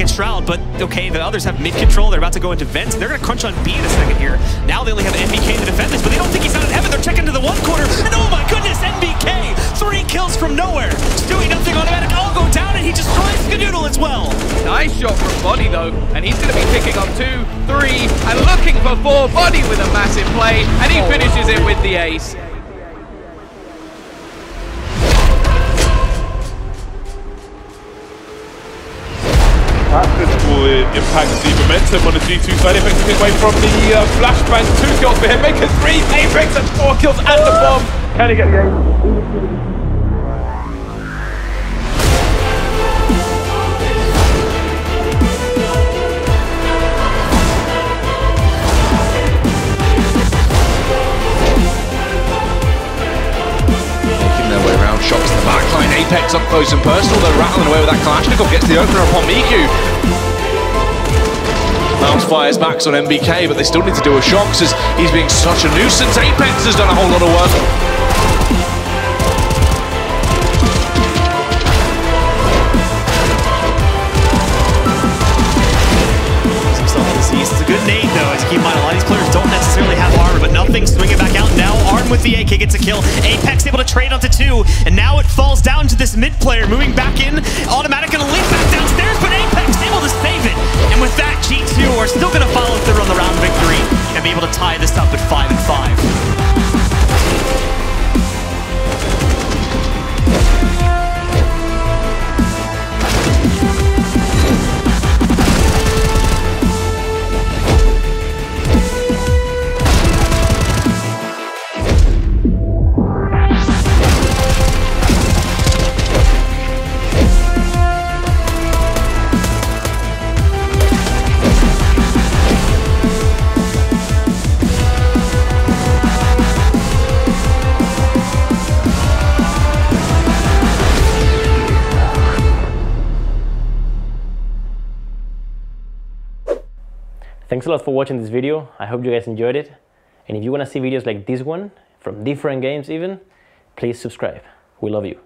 but okay, the others have mid control. They're about to go into vents. They're going to crunch on B in a second here. Now they only have NBK to defend this, but they don't think he's out in heaven. They're checking to the one corner, and oh my goodness, NBK! Three kills from nowhere. Stewie, n0thing autimatic. All go down, and he destroys Skadoodle as well. Nice shot from bodyy though, and he's going to be picking up two, three, and looking for four. bodyy with a massive play, and he oh. finishes it with the ace. This will impact the momentum on the G2 side. Apex is away from the uh, flashbang. Two kills for him. Maker three. Apex and four kills and the bomb. Can he get the ace? Apex up close and personal. They're rattling away with that Kalashnikov. Gets the opener upon Miku. Mouse fires Max on NBK, but they still need to do a shot because he's being such a nuisance. Apex has done a whole lot of work. With the AK gets a kill. Apex able to trade onto two, and now it falls down to this mid player moving back in. Autimatic gonna leap back downstairs, but Apex Thanks a lot for watching this video. I hope you guys enjoyed it. And if you want to see videos like this one, from different games even, please subscribe. We love you.